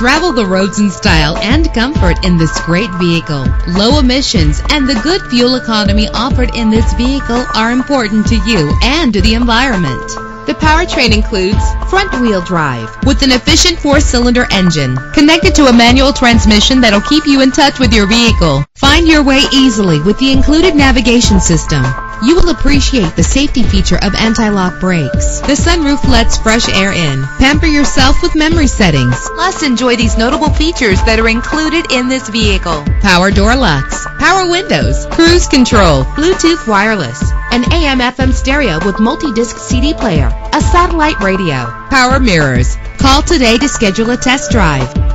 Travel the roads in style and comfort in this great vehicle. Low emissions and the good fuel economy offered in this vehicle are important to you and to the environment. The powertrain includes front-wheel drive with an efficient four-cylinder engine connected to a manual transmission that'll keep you in touch with your vehicle. Find your way easily with the included navigation system. You will appreciate the safety feature of anti-lock brakes. The sunroof lets fresh air in. Pamper yourself with memory settings. Plus, enjoy these notable features that are included in this vehicle. Power door locks, power windows, cruise control, Bluetooth wireless, an AM FM stereo with multi-disc CD player, a satellite radio, power mirrors. Call today to schedule a test drive.